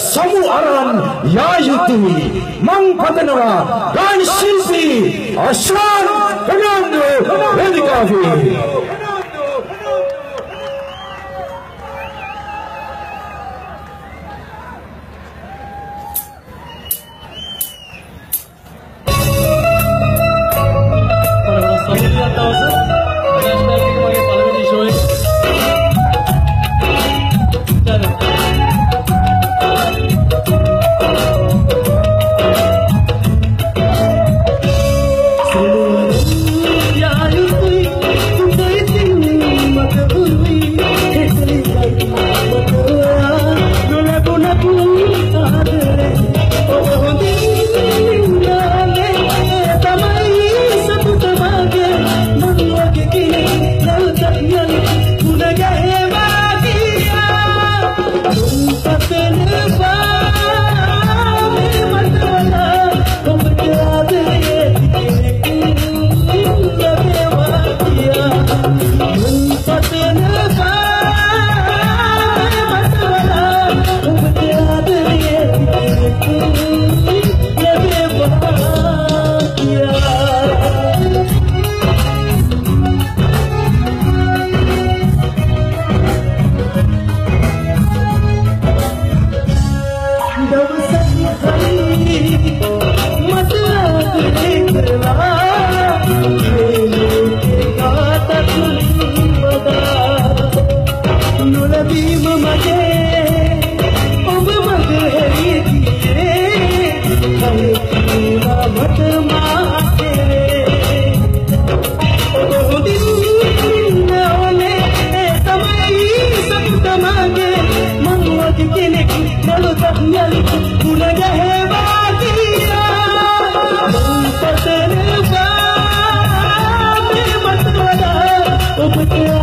समूह आरान या युती मंग पतनवा गान शिल्पी अश्वान कनांदो वेदिकावी Thank you.